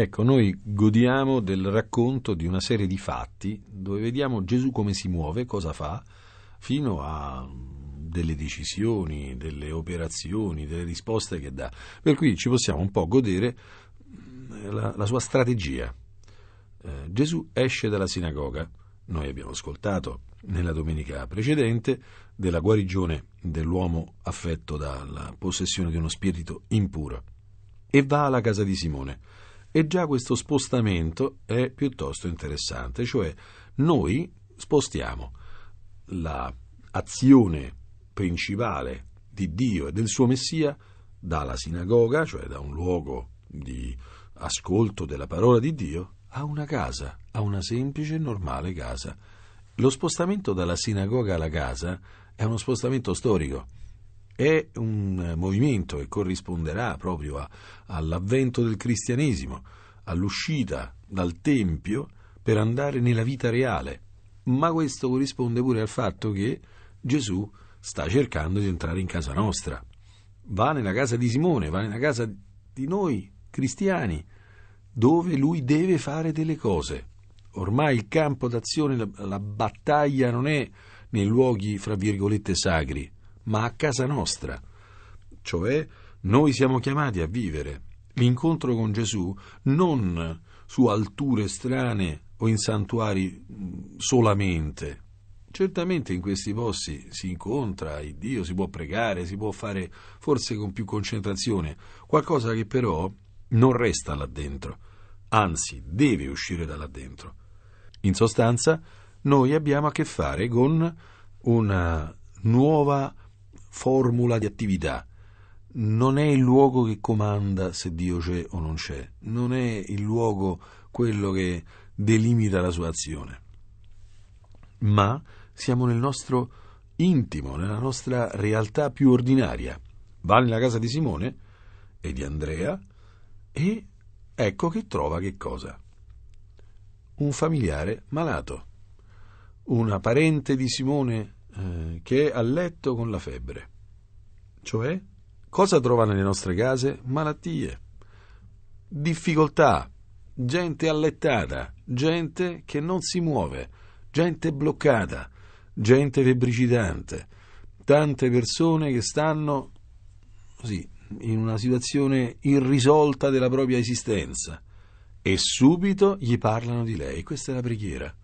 Ecco, noi godiamo del racconto di una serie di fatti dove vediamo Gesù come si muove, cosa fa, fino a delle decisioni, delle operazioni, delle risposte che dà. Per cui ci possiamo un po' godere mm, la, la sua strategia. Eh, Gesù esce dalla sinagoga, noi abbiamo ascoltato nella domenica precedente della guarigione dell'uomo affetto dalla possessione di uno spirito impuro e va alla casa di Simone. E già questo spostamento è piuttosto interessante, cioè noi spostiamo l'azione principale di Dio e del suo Messia dalla sinagoga, cioè da un luogo di ascolto della parola di Dio, a una casa, a una semplice e normale casa. Lo spostamento dalla sinagoga alla casa è uno spostamento storico è un movimento che corrisponderà proprio a, all'avvento del cristianesimo, all'uscita dal Tempio per andare nella vita reale. Ma questo corrisponde pure al fatto che Gesù sta cercando di entrare in casa nostra. Va nella casa di Simone, va nella casa di noi cristiani, dove lui deve fare delle cose. Ormai il campo d'azione, la, la battaglia non è nei luoghi, fra virgolette, sacri, ma a casa nostra. Cioè, noi siamo chiamati a vivere l'incontro con Gesù non su alture strane o in santuari solamente. Certamente in questi posti si incontra il Dio, si può pregare, si può fare forse con più concentrazione, qualcosa che però non resta là dentro, anzi deve uscire da là dentro. In sostanza, noi abbiamo a che fare con una nuova formula di attività. Non è il luogo che comanda se Dio c'è o non c'è, non è il luogo quello che delimita la sua azione, ma siamo nel nostro intimo, nella nostra realtà più ordinaria. Va nella casa di Simone e di Andrea e ecco che trova che cosa? Un familiare malato, una parente di Simone eh, che è a letto con la febbre. Cioè, cosa trova nelle nostre case? Malattie, difficoltà, gente allettata, gente che non si muove, gente bloccata, gente febbricitante, tante persone che stanno così in una situazione irrisolta della propria esistenza e subito gli parlano di lei. Questa è la preghiera.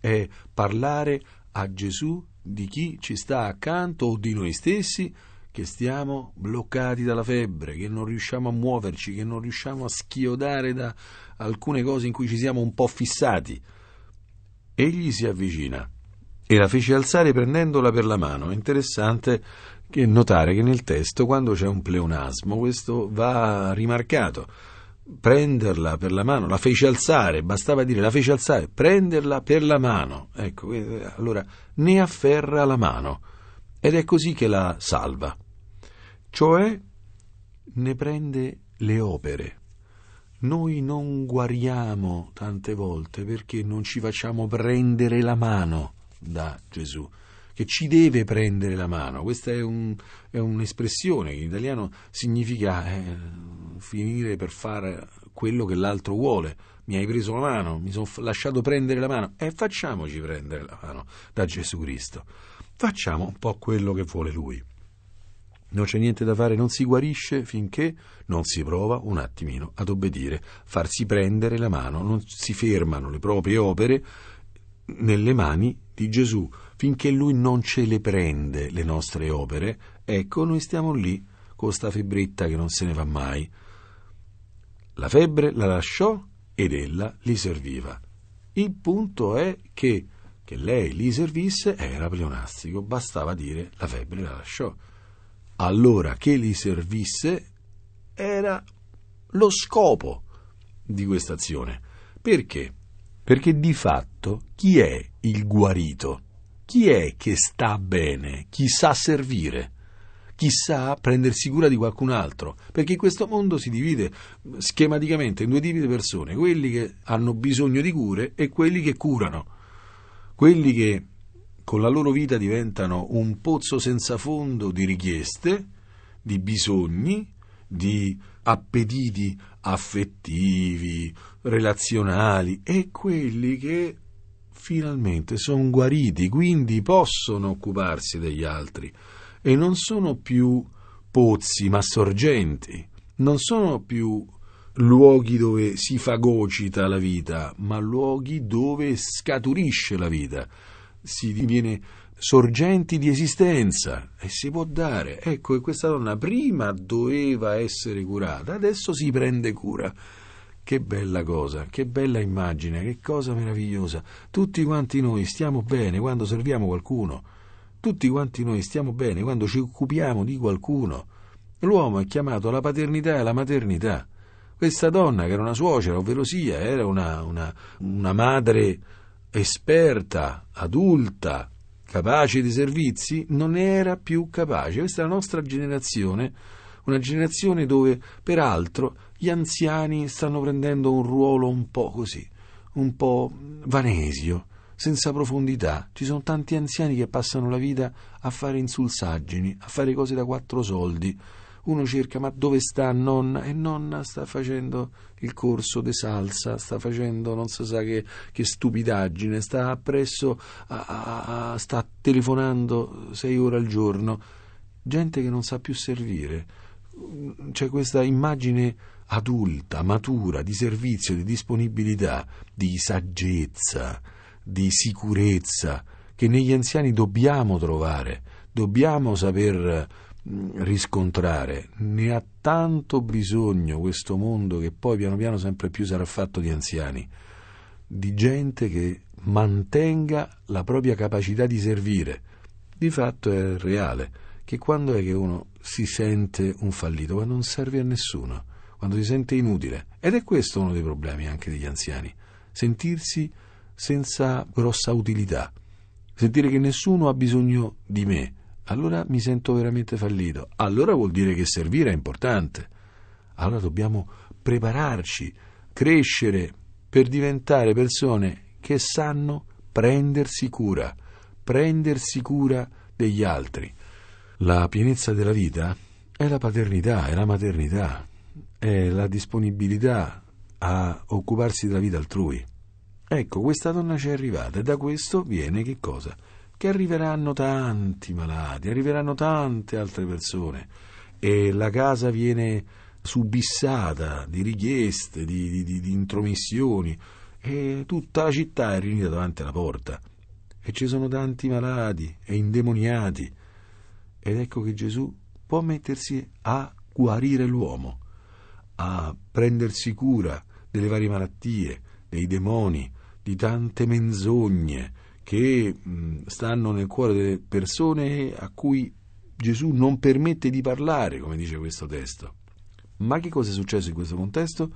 È parlare a Gesù di chi ci sta accanto o di noi stessi che stiamo bloccati dalla febbre, che non riusciamo a muoverci, che non riusciamo a schiodare da alcune cose in cui ci siamo un po' fissati. Egli si avvicina e la fece alzare prendendola per la mano. È interessante notare che nel testo, quando c'è un pleonasmo, questo va rimarcato prenderla per la mano, la fece alzare, bastava dire la fece alzare, prenderla per la mano. Ecco, eh, allora ne afferra la mano ed è così che la salva. Cioè ne prende le opere. Noi non guariamo tante volte perché non ci facciamo prendere la mano da Gesù che ci deve prendere la mano. Questa è, un, è un'espressione che in italiano significa eh, finire per fare quello che l'altro vuole. Mi hai preso la mano, mi sono lasciato prendere la mano e facciamoci prendere la mano da Gesù Cristo. Facciamo un po' quello che vuole Lui. Non c'è niente da fare, non si guarisce finché non si prova un attimino ad obbedire, farsi prendere la mano, non si fermano le proprie opere nelle mani di Gesù finché lui non ce le prende le nostre opere, ecco noi stiamo lì con sta febbretta che non se ne va mai. La febbre la lasciò ed ella gli serviva. Il punto è che che lei gli servisse era pleonastico, bastava dire la febbre la lasciò. Allora che gli servisse era lo scopo di questa azione. Perché? Perché di fatto chi è il guarito? Chi è che sta bene? Chi sa servire? Chi sa prendersi cura di qualcun altro? Perché questo mondo si divide schematicamente in due tipi di persone, quelli che hanno bisogno di cure e quelli che curano. Quelli che con la loro vita diventano un pozzo senza fondo di richieste, di bisogni, di appetiti affettivi, relazionali e quelli che finalmente sono guariti, quindi possono occuparsi degli altri e non sono più pozzi ma sorgenti, non sono più luoghi dove si fagocita la vita, ma luoghi dove scaturisce la vita, si diviene sorgenti di esistenza e si può dare. Ecco che questa donna prima doveva essere curata, adesso si prende cura. Che bella cosa, che bella immagine, che cosa meravigliosa. Tutti quanti noi stiamo bene quando serviamo qualcuno. Tutti quanti noi stiamo bene quando ci occupiamo di qualcuno. L'uomo è chiamato alla paternità e alla maternità. Questa donna, che era una suocera, ovvero sia, era una, una, una madre esperta, adulta, capace di servizi, non era più capace. Questa è la nostra generazione, una generazione dove, peraltro, gli anziani stanno prendendo un ruolo un po' così, un po' vanesio, senza profondità. Ci sono tanti anziani che passano la vita a fare insulsaggini, a fare cose da quattro soldi, uno cerca ma dove sta nonna e nonna sta facendo il corso di salsa, sta facendo non si sa che, che stupidaggine, sta appresso, a, a, a, sta telefonando sei ore al giorno, gente che non sa più servire. C'è questa immagine adulta, matura, di servizio, di disponibilità, di saggezza, di sicurezza che negli anziani dobbiamo trovare, dobbiamo saper riscontrare. Ne ha tanto bisogno questo mondo che poi piano piano sempre più sarà fatto di anziani, di gente che mantenga la propria capacità di servire. Di fatto è reale che quando è che uno si sente un fallito, quando non serve a nessuno, quando si sente inutile. Ed è questo uno dei problemi anche degli anziani, sentirsi senza grossa utilità, sentire che nessuno ha bisogno di me, allora mi sento veramente fallito. Allora vuol dire che servire è importante. Allora dobbiamo prepararci, crescere per diventare persone che sanno prendersi cura, prendersi cura degli altri. La pienezza della vita è la paternità, è la maternità, è la disponibilità a occuparsi della vita altrui. Ecco, questa donna ci è arrivata e da questo viene che cosa? che arriveranno tanti malati, arriveranno tante altre persone e la casa viene subissata di richieste, di, di, di intromissioni e tutta la città è riunita davanti alla porta e ci sono tanti malati e indemoniati ed ecco che Gesù può mettersi a guarire l'uomo, a prendersi cura delle varie malattie, dei demoni, di tante menzogne, che stanno nel cuore delle persone a cui Gesù non permette di parlare, come dice questo testo. Ma che cosa è successo in questo contesto?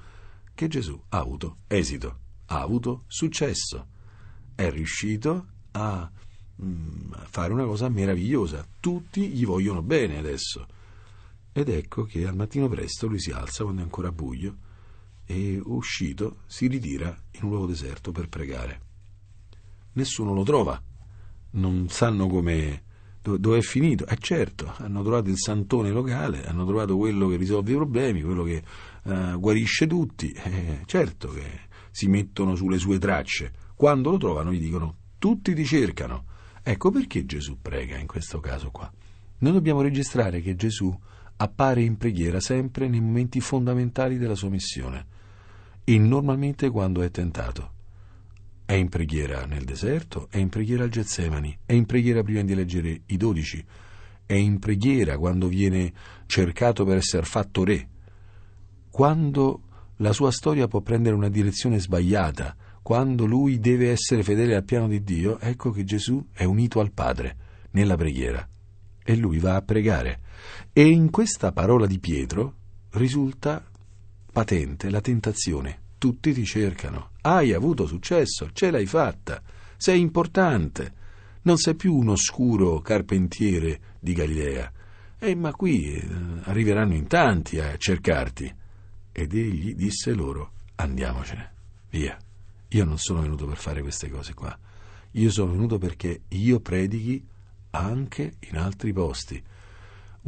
Che Gesù ha avuto esito, ha avuto successo, è riuscito a fare una cosa meravigliosa. Tutti gli vogliono bene adesso. Ed ecco che al mattino presto lui si alza quando è ancora buio e uscito si ritira in un luogo deserto per pregare nessuno lo trova, non sanno come, dove, è finito. Eh certo, hanno trovato il santone locale, hanno trovato quello che risolve i problemi, quello che uh, guarisce tutti. Eh, certo che si mettono sulle sue tracce. Quando lo trovano gli dicono tutti ti cercano. Ecco perché Gesù prega in questo caso qua. Noi dobbiamo registrare che Gesù appare in preghiera sempre nei momenti fondamentali della sua missione e normalmente quando è tentato. È in preghiera nel deserto, è in preghiera al Getsemani, è in preghiera prima di eleggere i dodici, è in preghiera quando viene cercato per essere fatto re. Quando la sua storia può prendere una direzione sbagliata, quando lui deve essere fedele al piano di Dio, ecco che Gesù è unito al Padre nella preghiera e lui va a pregare. E in questa parola di Pietro risulta patente la tentazione tutti ti cercano. Hai avuto successo, ce l'hai fatta, sei importante. Non sei più un oscuro carpentiere di Galilea. Eh, ma qui eh, arriveranno in tanti a cercarti. Ed egli disse loro: Andiamocene, via. Io non sono venuto per fare queste cose qua. Io sono venuto perché io predichi anche in altri posti.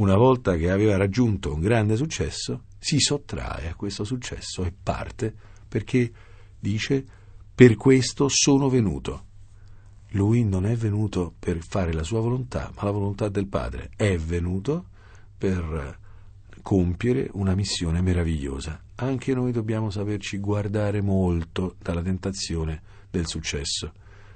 Una volta che aveva raggiunto un grande successo, si sottrae a questo successo e parte perché dice per questo sono venuto. Lui non è venuto per fare la sua volontà, ma la volontà del Padre. È venuto per compiere una missione meravigliosa. Anche noi dobbiamo saperci guardare molto dalla tentazione del successo,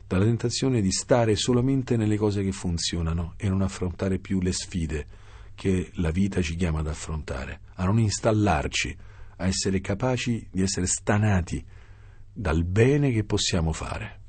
dalla tentazione di stare solamente nelle cose che funzionano e non affrontare più le sfide che la vita ci chiama ad affrontare, a non installarci, a essere capaci di essere stanati dal bene che possiamo fare.